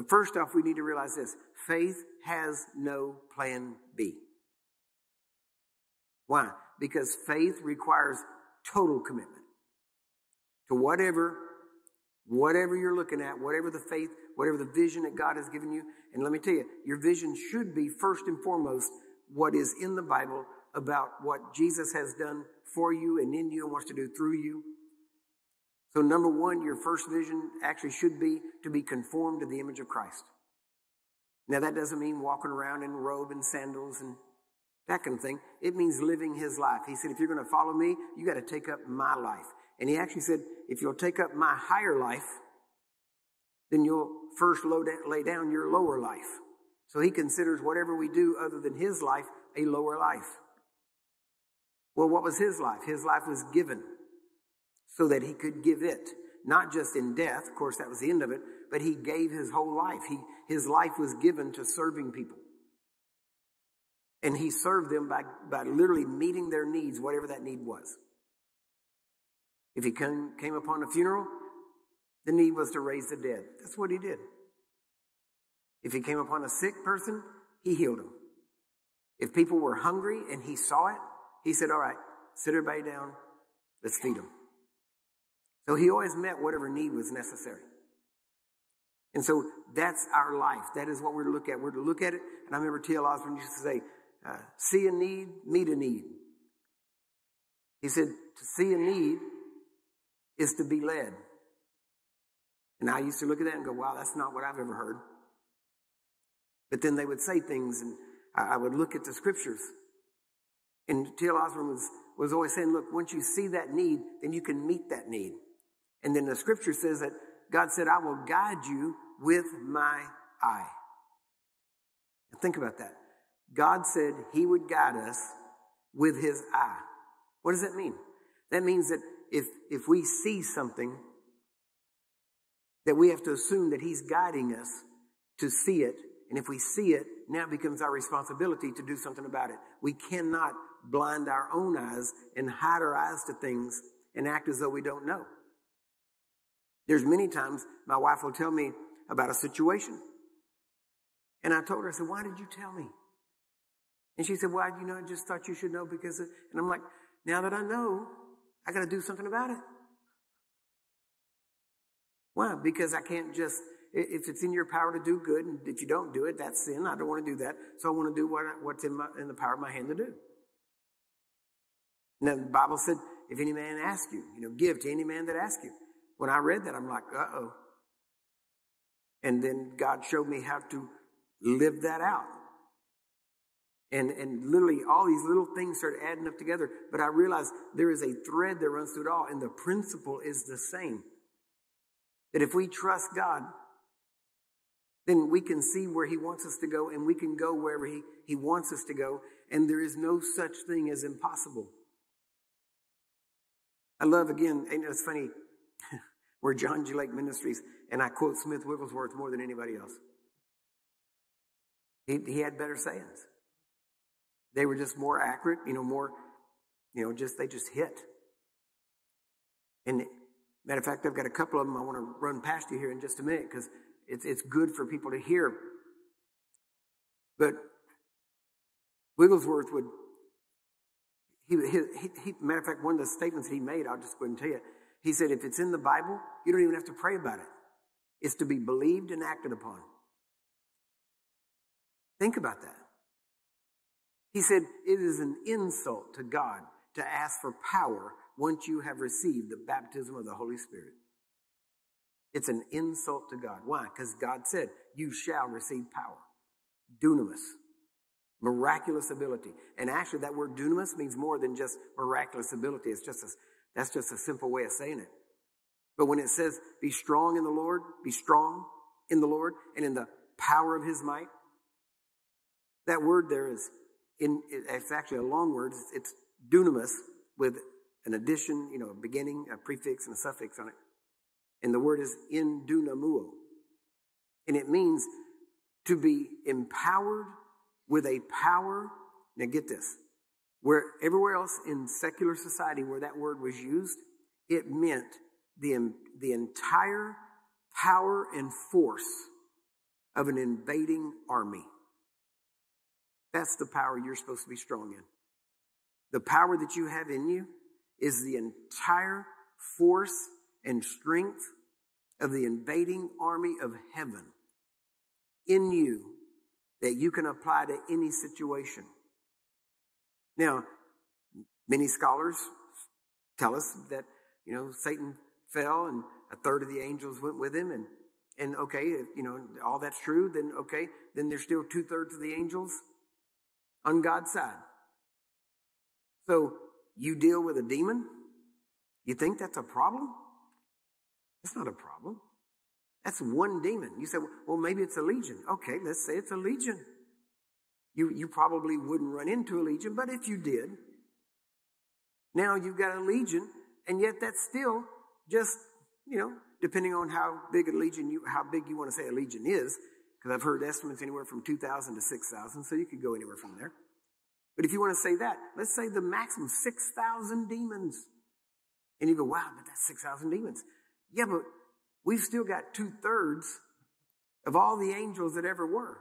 But first off, we need to realize this faith has no plan B. Why? Because faith requires total commitment to whatever, whatever you're looking at, whatever the faith, whatever the vision that God has given you. And let me tell you, your vision should be first and foremost what is in the Bible about what Jesus has done for you and in you and wants to do through you. So, number one, your first vision actually should be to be conformed to the image of Christ. Now, that doesn't mean walking around in robe and sandals and that kind of thing. It means living his life. He said, if you're going to follow me, you got to take up my life. And he actually said, if you'll take up my higher life, then you'll first lay down your lower life. So he considers whatever we do other than his life a lower life. Well, what was his life? His life was given so that he could give it, not just in death, of course, that was the end of it, but he gave his whole life. He, his life was given to serving people. And he served them by, by literally meeting their needs, whatever that need was. If he came, came upon a funeral, the need was to raise the dead. That's what he did. If he came upon a sick person, he healed them. If people were hungry and he saw it, he said, All right, sit everybody down, let's feed them. So he always met whatever need was necessary. And so that's our life. That is what we're to look at. We're to look at it. And I remember T.L. Osborn used to say, uh, see a need, meet a need. He said, to see a need is to be led. And I used to look at that and go, wow, that's not what I've ever heard. But then they would say things, and I would look at the scriptures. And T.L. Osborn was, was always saying, look, once you see that need, then you can meet that need. And then the scripture says that God said, I will guide you with my eye. Think about that. God said he would guide us with his eye. What does that mean? That means that if, if we see something, that we have to assume that he's guiding us to see it. And if we see it, now it becomes our responsibility to do something about it. We cannot blind our own eyes and hide our eyes to things and act as though we don't know. There's many times my wife will tell me about a situation. And I told her, I said, why did you tell me? And she said, well, you know, I just thought you should know because, of, and I'm like, now that I know, I got to do something about it. Why? Because I can't just, if it's in your power to do good, and if you don't do it, that's sin. I don't want to do that. So I want to do what, what's in, my, in the power of my hand to do. Now, the Bible said, if any man asks you, you know, give to any man that asks you. When I read that, I'm like, uh oh. And then God showed me how to live that out. And, and literally all these little things started adding up together. But I realized there is a thread that runs through it all, and the principle is the same. That if we trust God, then we can see where He wants us to go, and we can go wherever He, he wants us to go, and there is no such thing as impossible. I love again, and it's funny, we're John G. Lake Ministries, and I quote Smith Wigglesworth more than anybody else. He, he had better sayings. They were just more accurate, you know, more, you know, just, they just hit. And matter of fact, I've got a couple of them I want to run past you here in just a minute because it's, it's good for people to hear. But Wigglesworth would, he, he, he, matter of fact, one of the statements he made, I'll just go ahead and tell you, he said, if it's in the Bible, you don't even have to pray about it. It's to be believed and acted upon. Think about that. He said, it is an insult to God to ask for power once you have received the baptism of the Holy Spirit. It's an insult to God. Why? Because God said, you shall receive power. Dunamis. Miraculous ability. And actually, that word dunamis means more than just miraculous ability. It's just a that's just a simple way of saying it. But when it says, be strong in the Lord, be strong in the Lord and in the power of his might, that word there is, in, it's actually a long word. It's, it's dunamis with an addition, you know, a beginning, a prefix, and a suffix on it. And the word is in dunamuo. And it means to be empowered with a power. Now get this where everywhere else in secular society where that word was used, it meant the, the entire power and force of an invading army. That's the power you're supposed to be strong in. The power that you have in you is the entire force and strength of the invading army of heaven in you that you can apply to any situation. Now, many scholars tell us that, you know, Satan fell and a third of the angels went with him and and okay, if, you know, all that's true, then okay, then there's still two thirds of the angels on God's side. So you deal with a demon? You think that's a problem? It's not a problem. That's one demon. You say, well, maybe it's a legion. Okay, let's say it's a legion. You, you probably wouldn't run into a legion, but if you did, now you've got a legion, and yet that's still just, you know, depending on how big a legion you, how big you want to say a legion is, because I've heard estimates anywhere from 2,000 to 6,000, so you could go anywhere from there. But if you want to say that, let's say the maximum 6,000 demons. And you go, wow, but that's 6,000 demons. Yeah, but we've still got two thirds of all the angels that ever were.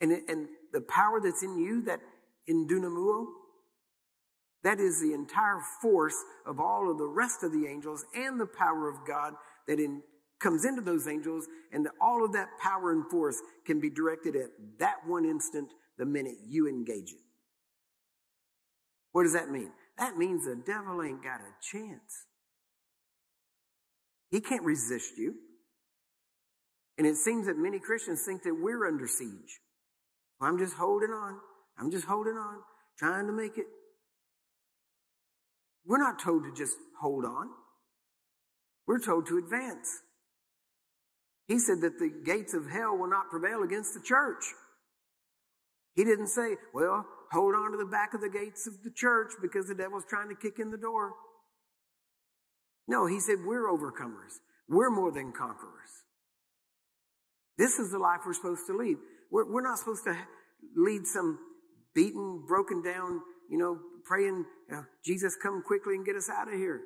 And, and the power that's in you, that in dunamuo, that is the entire force of all of the rest of the angels and the power of God that in, comes into those angels, and all of that power and force can be directed at that one instant the minute you engage it. What does that mean? That means the devil ain't got a chance. He can't resist you. And it seems that many Christians think that we're under siege. Well, I'm just holding on. I'm just holding on, trying to make it. We're not told to just hold on. We're told to advance. He said that the gates of hell will not prevail against the church. He didn't say, well, hold on to the back of the gates of the church because the devil's trying to kick in the door. No, he said, we're overcomers. We're more than conquerors. This is the life we're supposed to lead. We're, we're not supposed to lead some beaten, broken down, you know, praying, you know, Jesus, come quickly and get us out of here.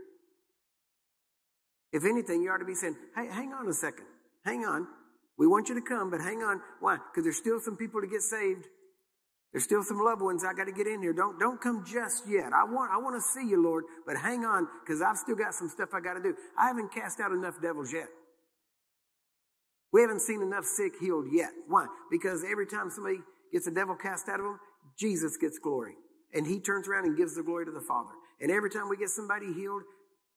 If anything, you ought to be saying, hey, hang on a second. Hang on. We want you to come, but hang on. Why? Because there's still some people to get saved. There's still some loved ones I got to get in here. Don't, don't come just yet. I want, I want to see you, Lord, but hang on because I've still got some stuff I got to do. I haven't cast out enough devils yet. We haven't seen enough sick healed yet. Why? Because every time somebody gets a devil cast out of them, Jesus gets glory. And he turns around and gives the glory to the Father. And every time we get somebody healed,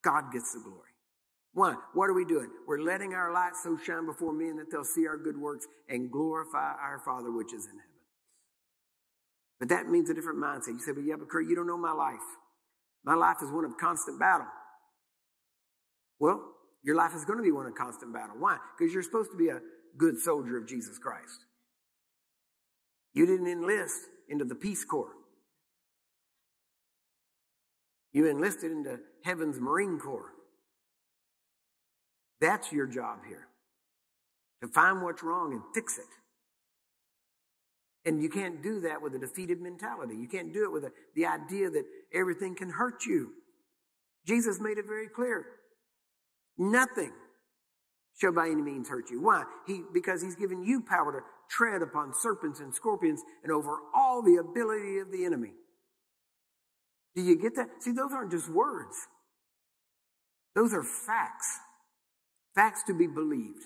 God gets the glory. Why? What are we doing? We're letting our light so shine before men that they'll see our good works and glorify our Father which is in heaven. But that means a different mindset. You say, but yeah, but Kurt, you don't know my life. My life is one of constant battle. Well, your life is going to be one of constant battle. Why? Because you're supposed to be a good soldier of Jesus Christ. You didn't enlist into the Peace Corps. You enlisted into heaven's Marine Corps. That's your job here. To find what's wrong and fix it. And you can't do that with a defeated mentality. You can't do it with a, the idea that everything can hurt you. Jesus made it very clear. Nothing shall by any means hurt you. Why? He, because he's given you power to tread upon serpents and scorpions and over all the ability of the enemy. Do you get that? See, those aren't just words. Those are facts. Facts to be believed.